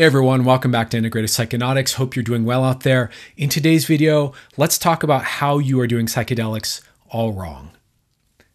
Hey everyone, welcome back to Integrative Psychonautics. Hope you're doing well out there. In today's video, let's talk about how you are doing psychedelics all wrong.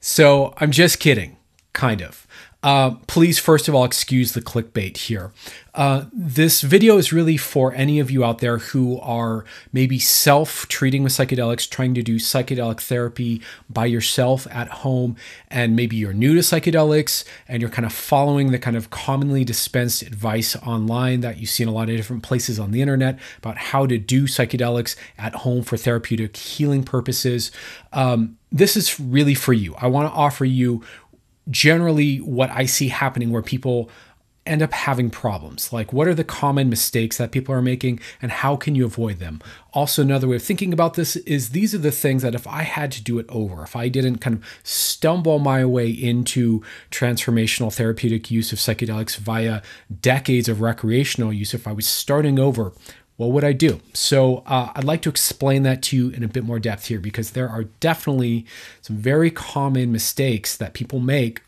So, I'm just kidding, kind of. Uh, please, first of all, excuse the clickbait here. Uh, this video is really for any of you out there who are maybe self treating with psychedelics, trying to do psychedelic therapy by yourself at home, and maybe you're new to psychedelics and you're kind of following the kind of commonly dispensed advice online that you see in a lot of different places on the internet about how to do psychedelics at home for therapeutic healing purposes. Um, this is really for you. I want to offer you generally what I see happening where people end up having problems. Like, what are the common mistakes that people are making, and how can you avoid them? Also, another way of thinking about this is these are the things that if I had to do it over, if I didn't kind of stumble my way into transformational therapeutic use of psychedelics via decades of recreational use, if I was starting over, what would I do? So uh, I'd like to explain that to you in a bit more depth here because there are definitely some very common mistakes that people make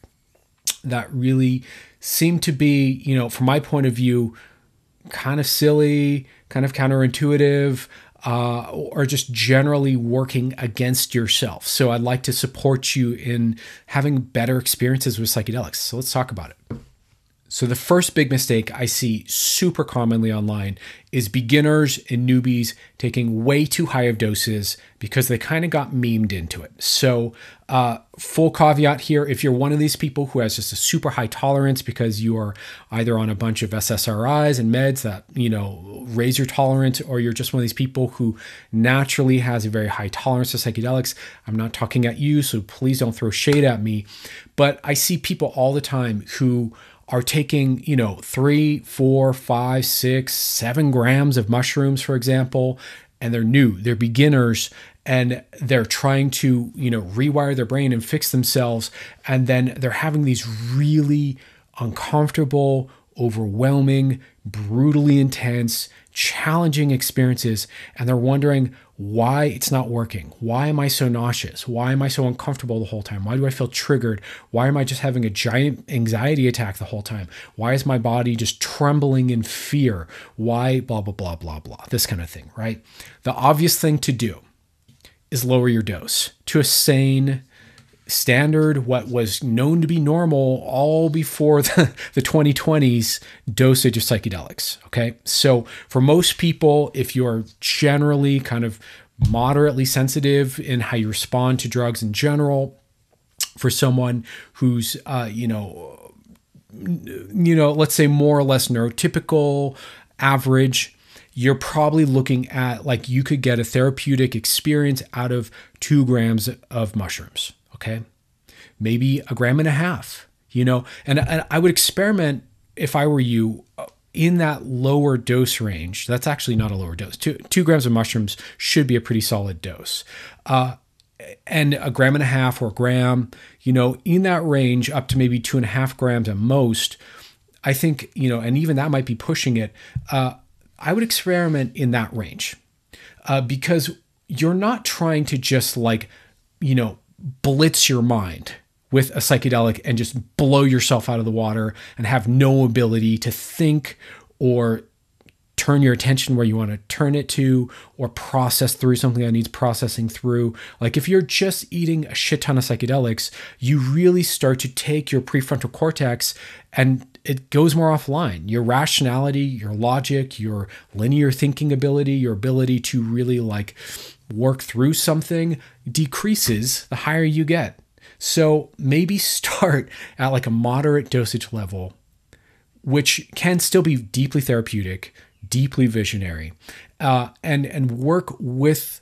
that really seem to be, you know, from my point of view, kind of silly, kind of counterintuitive, uh, or just generally working against yourself. So I'd like to support you in having better experiences with psychedelics. So let's talk about it. So, the first big mistake I see super commonly online is beginners and newbies taking way too high of doses because they kind of got memed into it. So, uh, full caveat here if you're one of these people who has just a super high tolerance because you are either on a bunch of SSRIs and meds that, you know, raise your tolerance, or you're just one of these people who naturally has a very high tolerance to psychedelics, I'm not talking at you, so please don't throw shade at me. But I see people all the time who are taking, you know, three, four, five, six, seven grams of mushrooms, for example, and they're new, they're beginners, and they're trying to, you know, rewire their brain and fix themselves. And then they're having these really uncomfortable, overwhelming, brutally intense, challenging experiences. And they're wondering, why it's not working. Why am I so nauseous? Why am I so uncomfortable the whole time? Why do I feel triggered? Why am I just having a giant anxiety attack the whole time? Why is my body just trembling in fear? Why blah, blah, blah, blah, blah, this kind of thing, right? The obvious thing to do is lower your dose to a sane, standard, what was known to be normal all before the, the 2020s dosage of psychedelics. Okay. So, for most people, if you're generally kind of moderately sensitive in how you respond to drugs in general, for someone who's, uh, you know, you know, let's say more or less neurotypical, average, you're probably looking at like you could get a therapeutic experience out of two grams of mushrooms okay? Maybe a gram and a half, you know? And, and I would experiment if I were you uh, in that lower dose range. That's actually not a lower dose. Two, two grams of mushrooms should be a pretty solid dose. Uh, and a gram and a half or a gram, you know, in that range up to maybe two and a half grams at most. I think, you know, and even that might be pushing it. Uh, I would experiment in that range uh, because you're not trying to just like, you know, blitz your mind with a psychedelic and just blow yourself out of the water and have no ability to think or turn your attention where you want to turn it to or process through something that needs processing through. Like if you're just eating a shit ton of psychedelics, you really start to take your prefrontal cortex and it goes more offline. Your rationality, your logic, your linear thinking ability, your ability to really like work through something decreases the higher you get. So maybe start at like a moderate dosage level, which can still be deeply therapeutic, deeply visionary, uh, and and work with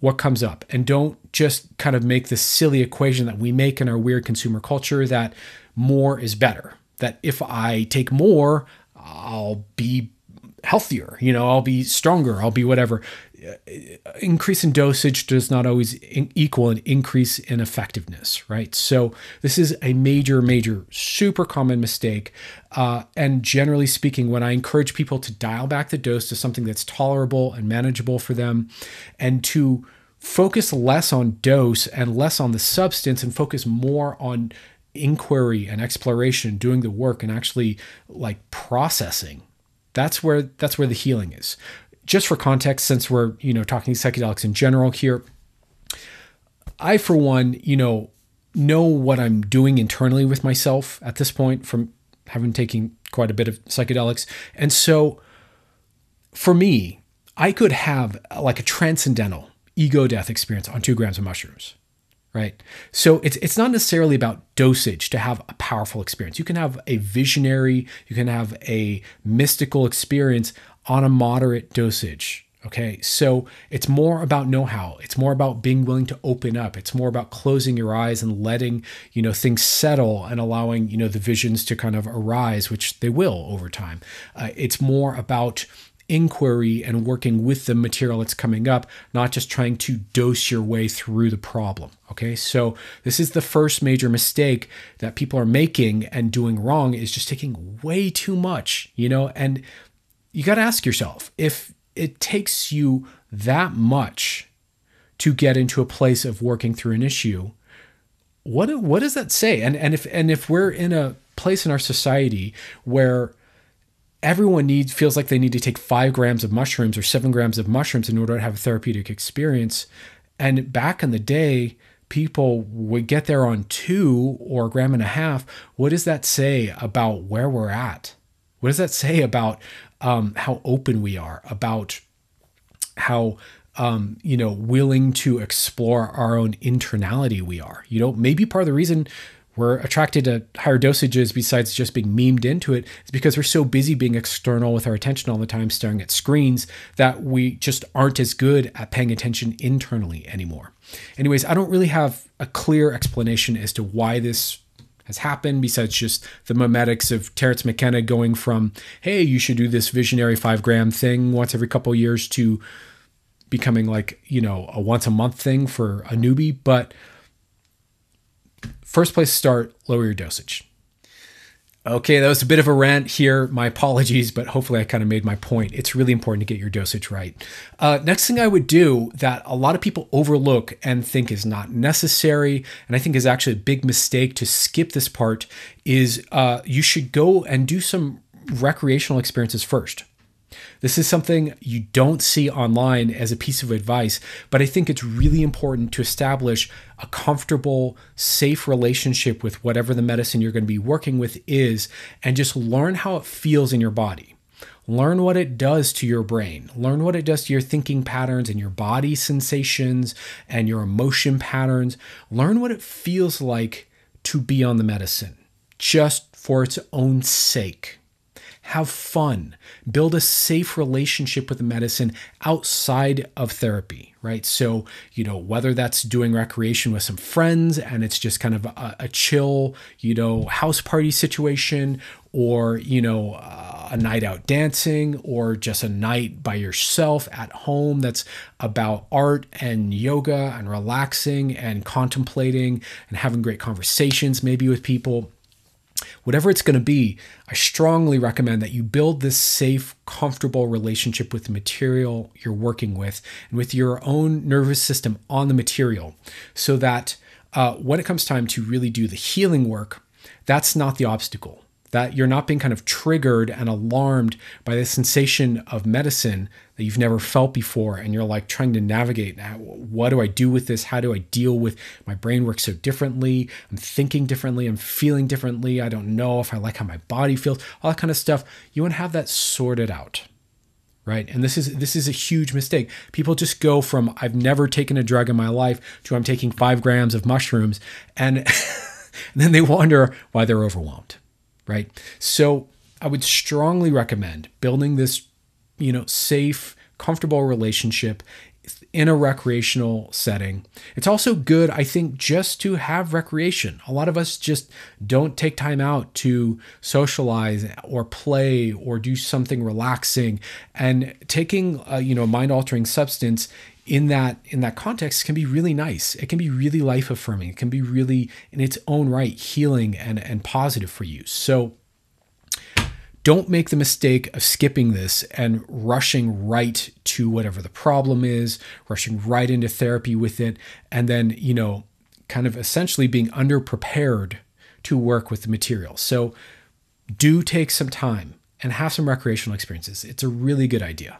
what comes up, and don't just kind of make this silly equation that we make in our weird consumer culture that more is better. That if I take more, I'll be healthier, you know, I'll be stronger, I'll be whatever. Increase in dosage does not always equal an increase in effectiveness, right? So, this is a major, major, super common mistake. Uh, and generally speaking, when I encourage people to dial back the dose to something that's tolerable and manageable for them and to focus less on dose and less on the substance and focus more on inquiry and exploration, doing the work and actually like processing That's where that's where the healing is. Just for context, since we're you know talking psychedelics in general here, I for one, you know, know what I'm doing internally with myself at this point from having taken quite a bit of psychedelics, and so for me, I could have like a transcendental ego death experience on two grams of mushrooms right? So it's it's not necessarily about dosage to have a powerful experience. You can have a visionary, you can have a mystical experience on a moderate dosage. Okay, so it's more about know-how. It's more about being willing to open up. It's more about closing your eyes and letting you know things settle and allowing you know the visions to kind of arise, which they will over time. Uh, it's more about inquiry and working with the material that's coming up, not just trying to dose your way through the problem. Okay, so this is the first major mistake that people are making and doing wrong is just taking way too much, you know, and you got to ask yourself if it takes you that much to get into a place of working through an issue what what does that say and and if and if we're in a place in our society where everyone needs feels like they need to take five grams of mushrooms or seven grams of mushrooms in order to have a therapeutic experience. And back in the day, people would get there on two or a gram and a half. What does that say about where we're at? What does that say about um, how open we are, about how um, you know willing to explore our own internality we are? You know, maybe part of the reason we're attracted to higher dosages besides just being memed into it, is because we're so busy being external with our attention all the time staring at screens that we just aren't as good at paying attention internally anymore. Anyways i don't really have a clear explanation as to why this has happened besides just the memetics of Terence McKenna going from hey you should do this visionary five gram thing once every couple years to becoming like you know a once a month thing for a newbie. But First place to start, lower your dosage. Okay, that was a bit of a rant here. My apologies, but hopefully I kind of made my point. It's really important to get your dosage right. Uh, next thing I would do that a lot of people overlook and think is not necessary, and I think is actually a big mistake to skip this part, is uh, you should go and do some recreational experiences first. This is something you don't see online as a piece of advice, but I think it's really important to establish a comfortable, safe relationship with whatever the medicine you're going to be working with is, and just learn how it feels in your body. Learn what it does to your brain. Learn what it does to your thinking patterns and your body sensations and your emotion patterns. Learn what it feels like to be on the medicine just for its own sake have fun, build a safe relationship with the medicine outside of therapy, right? So, you know, whether that's doing recreation with some friends and it's just kind of a, a chill, you know, house party situation, or, you know, uh, a night out dancing, or just a night by yourself at home that's about art and yoga and relaxing and contemplating and having great conversations, maybe with people whatever it's going to be, I strongly recommend that you build this safe, comfortable relationship with the material you're working with and with your own nervous system on the material so that uh, when it comes time to really do the healing work, that's not the obstacle that you're not being kind of triggered and alarmed by the sensation of medicine that you've never felt before and you're like trying to navigate what do i do with this? How do i deal with my brain works so differently? I'm thinking differently. I'm feeling differently. I don't know if i like how my body feels. All that kind of stuff. You want to have that sorted out right? And this is this is a huge mistake. People just go from i've never taken a drug in my life to i'm taking five grams of mushrooms and, and then they wonder why they're overwhelmed right? So I would strongly recommend building this, you know, safe, comfortable relationship in a recreational setting. It's also good, I think, just to have recreation. A lot of us just don't take time out to socialize or play or do something relaxing. And taking, a, you know, mind altering substance in that in that context can be really nice. It can be really life affirming. It can be really in its own right healing and and positive for you. So don't make the mistake of skipping this and rushing right to whatever the problem is, rushing right into therapy with it and then, you know, kind of essentially being underprepared to work with the material. So do take some time and have some recreational experiences. It's a really good idea.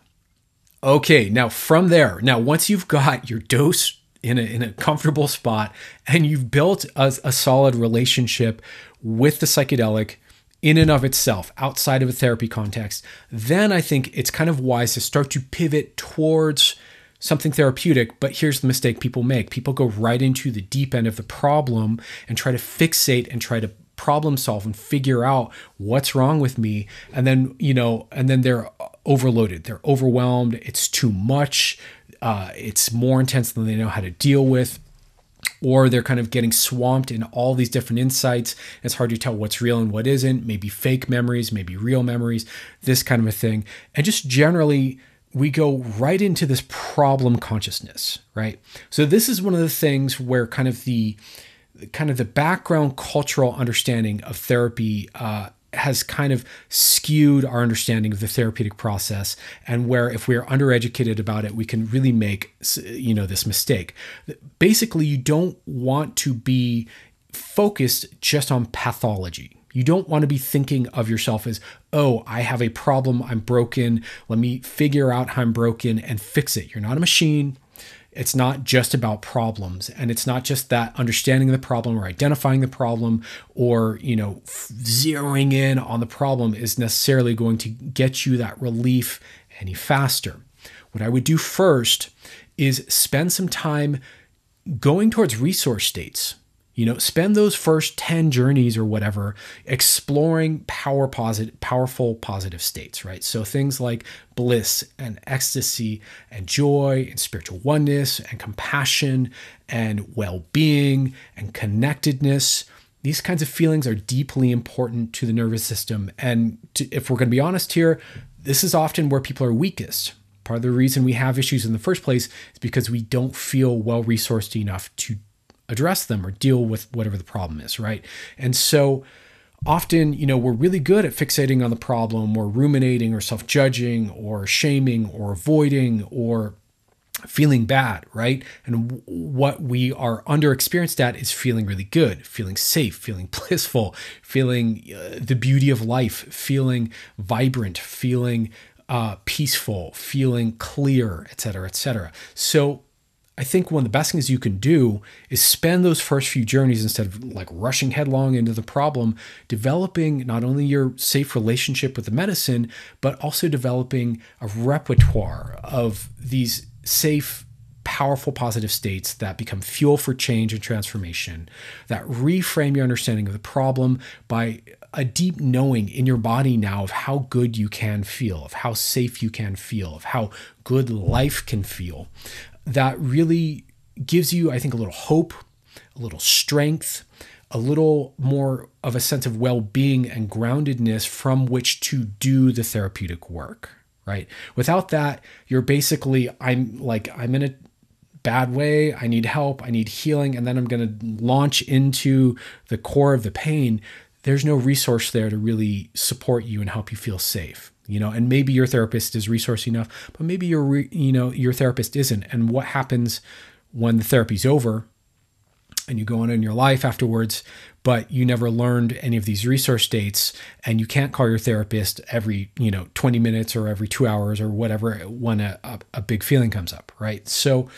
Okay, now from there, now once you've got your dose in a, in a comfortable spot and you've built a, a solid relationship with the psychedelic in and of itself outside of a therapy context, then I think it's kind of wise to start to pivot towards something therapeutic. But here's the mistake people make. People go right into the deep end of the problem and try to fixate and try to problem solve and figure out what's wrong with me. And then you know and then they're overloaded. They're overwhelmed. It's too much. Uh, it's more intense than they know how to deal with or they're kind of getting swamped in all these different insights. It's hard to tell what's real and what isn't, maybe fake memories, maybe real memories, this kind of a thing. And just generally, we go right into this problem consciousness, right? So this is one of the things where kind of the kind of the background cultural understanding of therapy uh, has kind of skewed our understanding of the therapeutic process and where if we're undereducated about it we can really make you know this mistake. Basically you don't want to be focused just on pathology. You don't want to be thinking of yourself as, oh, I have a problem, I'm broken, let me figure out how I'm broken and fix it. You're not a machine, it's not just about problems and it's not just that understanding the problem or identifying the problem or you know zeroing in on the problem is necessarily going to get you that relief any faster. What i would do first is spend some time going towards resource states you know, spend those first 10 journeys or whatever exploring power positive, powerful positive states, right? So things like bliss and ecstasy and joy and spiritual oneness and compassion and well being and connectedness. These kinds of feelings are deeply important to the nervous system. And to, if we're going to be honest here, this is often where people are weakest. Part of the reason we have issues in the first place is because we don't feel well resourced enough to address them or deal with whatever the problem is, right? And so often, you know, we're really good at fixating on the problem or ruminating or self judging or shaming or avoiding or feeling bad, right? And what we are under experienced at is feeling really good, feeling safe, feeling blissful, feeling uh, the beauty of life, feeling vibrant, feeling uh, peaceful, feeling clear, et cetera, et cetera. So I think one of the best things you can do is spend those first few journeys instead of like rushing headlong into the problem, developing not only your safe relationship with the medicine, but also developing a repertoire of these safe, powerful, positive states that become fuel for change and transformation, that reframe your understanding of the problem by a deep knowing in your body now of how good you can feel, of how safe you can feel, of how good life can feel that really gives you, I think, a little hope, a little strength, a little more of a sense of well being and groundedness from which to do the therapeutic work, right? Without that, you're basically, I'm like, I'm in a bad way, I need help, I need healing, and then I'm going to launch into the core of the pain. There's no resource there to really support you and help you feel safe you know and maybe your therapist is resource enough but maybe your you know your therapist isn't. And what happens when the therapy's over and you go on in your life afterwards but you never learned any of these resource states and you can't call your therapist every you know 20 minutes or every two hours or whatever when a, a, a big feeling comes up right? So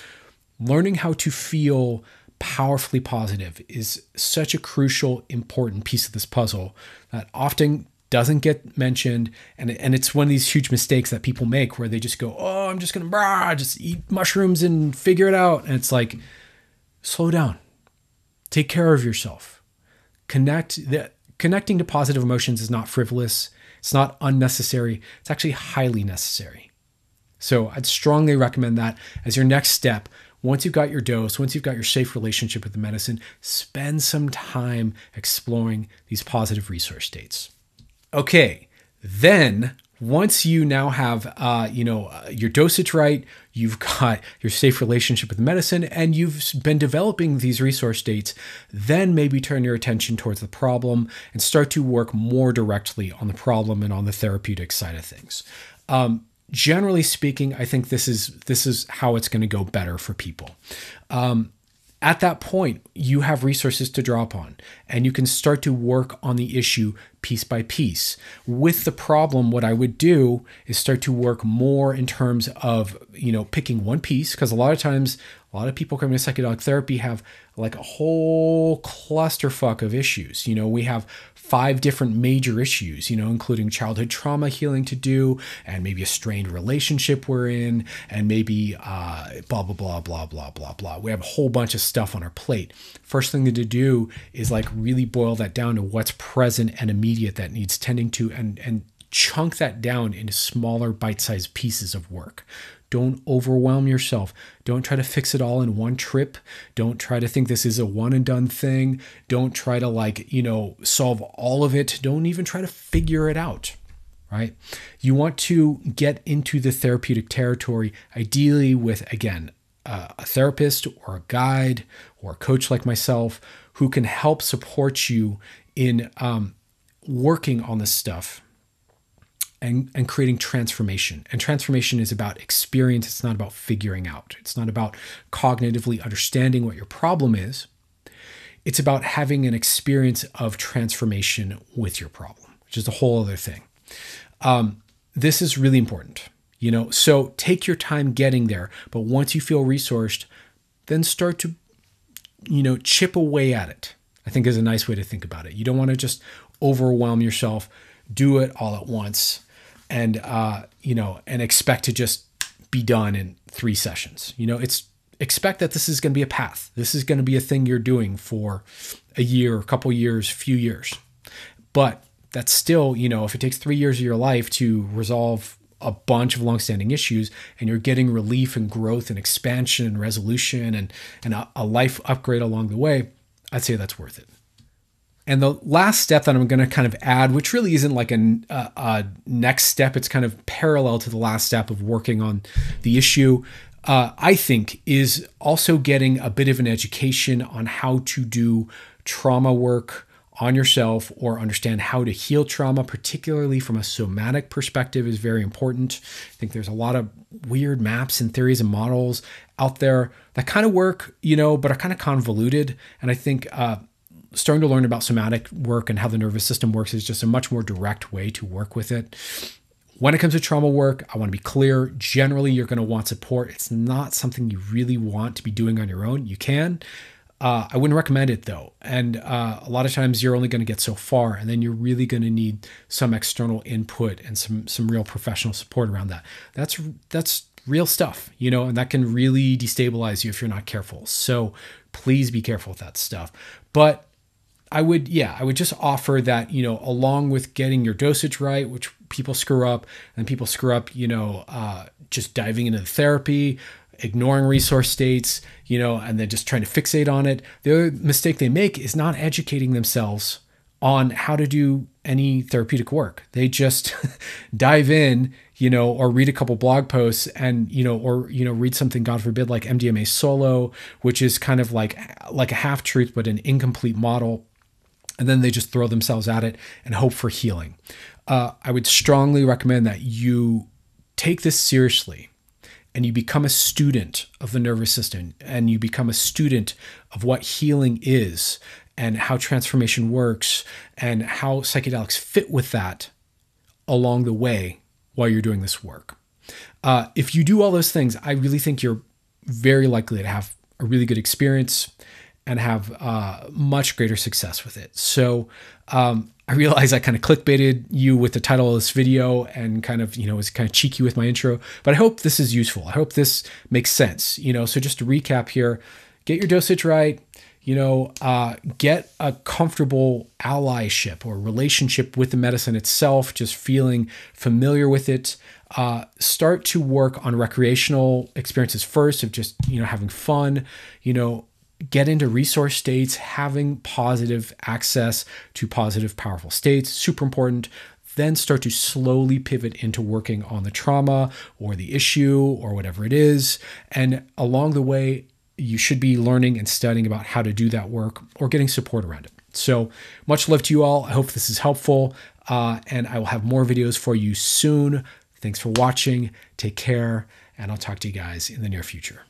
learning how to feel powerfully positive is such a crucial important piece of this puzzle that often doesn't get mentioned and and it's one of these huge mistakes that people make where they just go oh i'm just gonna just eat mushrooms and figure it out. And it's like slow down. Take care of yourself. Connect connecting to positive emotions is not frivolous. It's not unnecessary. It's actually highly necessary. So i'd strongly recommend that as your next step. Once you've got your dose, once you've got your safe relationship with the medicine, spend some time exploring these positive resource states. Okay, then once you now have uh, you know uh, your dosage right you've got your safe relationship with medicine and you've been developing these resource states then maybe turn your attention towards the problem and start to work more directly on the problem and on the therapeutic side of things. Um, generally speaking i think this is this is how it's going to go better for people. Um, at that point, you have resources to draw upon and you can start to work on the issue piece by piece. With the problem, what I would do is start to work more in terms of, you know, picking one piece because a lot of times a lot of people coming to psychedelic therapy have like a whole clusterfuck of issues. You know, we have five different major issues, you know, including childhood trauma healing to do, and maybe a strained relationship we're in, and maybe uh, blah, blah, blah, blah, blah, blah, blah. We have a whole bunch of stuff on our plate. First thing to do is like really boil that down to what's present and immediate that needs tending to, and, and chunk that down into smaller bite sized pieces of work. Don't overwhelm yourself. Don't try to fix it all in one trip. Don't try to think this is a one and done thing. Don't try to, like, you know, solve all of it. Don't even try to figure it out, right? You want to get into the therapeutic territory, ideally with, again, a therapist or a guide or a coach like myself who can help support you in um, working on this stuff and, and creating transformation. And transformation is about experience, it's not about figuring out, it's not about cognitively understanding what your problem is. It's about having an experience of transformation with your problem, which is a whole other thing. Um, this is really important, you know. So take your time getting there, but once you feel resourced, then start to, you know, chip away at it. I think is a nice way to think about it. You don't want to just overwhelm yourself, do it all at once and uh, you know, and expect to just be done in three sessions. You know, it's expect that this is going to be a path. This is going to be a thing you're doing for a year, a couple years, few years. But that's still, you know, if it takes three years of your life to resolve a bunch of longstanding issues and you're getting relief and growth and expansion and resolution and, and a, a life upgrade along the way, I'd say that's worth it. And the last step that I'm going to kind of add, which really isn't like a, a, a, next step, it's kind of parallel to the last step of working on the issue, uh, I think, is also getting a bit of an education on how to do trauma work on yourself or understand how to heal trauma, particularly from a somatic perspective, is very important. I think there's a lot of weird maps and theories and models out there that kind of work, you know, but are kind of convoluted. And I think, uh, starting to learn about somatic work and how the nervous system works is just a much more direct way to work with it. When it comes to trauma work, I want to be clear. Generally, you're going to want support. It's not something you really want to be doing on your own. You can. Uh, I wouldn't recommend it though. And uh, a lot of times you're only going to get so far, and then you're really going to need some external input and some some real professional support around that. That's that's real stuff, you know, and that can really destabilize you if you're not careful. So please be careful with that stuff. But I would, yeah, I would just offer that, you know, along with getting your dosage right, which people screw up, and people screw up, you know, uh, just diving into the therapy, ignoring resource states, you know, and then just trying to fixate on it. The other mistake they make is not educating themselves on how to do any therapeutic work. They just dive in, you know, or read a couple blog posts and, you know, or, you know, read something, God forbid, like MDMA solo, which is kind of like, like a half truth, but an incomplete model and then they just throw themselves at it and hope for healing. Uh, I would strongly recommend that you take this seriously and you become a student of the nervous system and you become a student of what healing is and how transformation works and how psychedelics fit with that along the way while you're doing this work. Uh, if you do all those things, I really think you're very likely to have a really good experience and have uh, much greater success with it. So um, I realize I kind of clickbaited you with the title of this video and kind of, you know, was kind of cheeky with my intro, but I hope this is useful. I hope this makes sense, you know. So just to recap here, get your dosage right, you know, uh, get a comfortable allyship or relationship with the medicine itself, just feeling familiar with it. Uh, start to work on recreational experiences first of just, you know, having fun, you know, get into resource states, having positive access to positive, powerful states, super important. Then start to slowly pivot into working on the trauma or the issue or whatever it is. And along the way, you should be learning and studying about how to do that work or getting support around it. So, much love to you all. I hope this is helpful. Uh, and I will have more videos for you soon. Thanks for watching. Take care. And I'll talk to you guys in the near future.